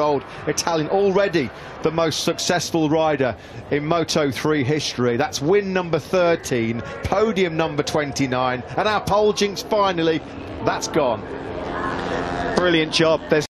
old Italian, already the most successful rider in Moto 3 history. That's win number 13, podium number 29, and our pole jinx finally, that's gone. Brilliant job. There's